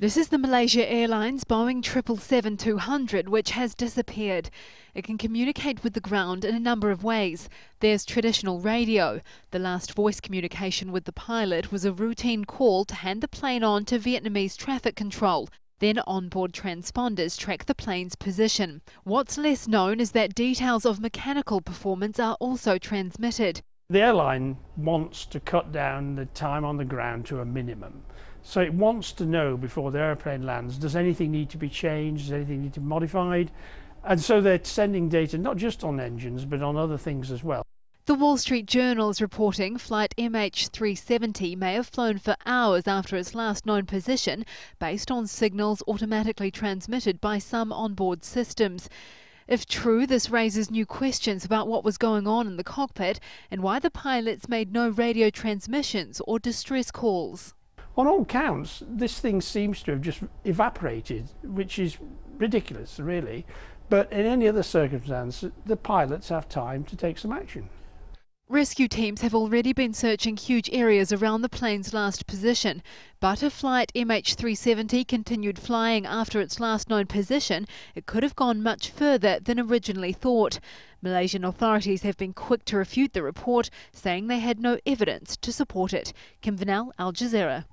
This is the Malaysia Airlines Boeing 777-200 which has disappeared. It can communicate with the ground in a number of ways. There's traditional radio. The last voice communication with the pilot was a routine call to hand the plane on to Vietnamese traffic control. Then onboard transponders track the plane's position. What's less known is that details of mechanical performance are also transmitted. The airline wants to cut down the time on the ground to a minimum. So it wants to know before the airplane lands, does anything need to be changed, does anything need to be modified? And so they're sending data not just on engines, but on other things as well. The Wall Street Journal is reporting flight MH370 may have flown for hours after its last known position based on signals automatically transmitted by some onboard systems. If true, this raises new questions about what was going on in the cockpit and why the pilots made no radio transmissions or distress calls. On all counts, this thing seems to have just evaporated, which is ridiculous, really. But in any other circumstance, the pilots have time to take some action. Rescue teams have already been searching huge areas around the plane's last position, but if flight MH370 continued flying after its last known position, it could have gone much further than originally thought. Malaysian authorities have been quick to refute the report, saying they had no evidence to support it. Kim Vinnell, Al Jazeera.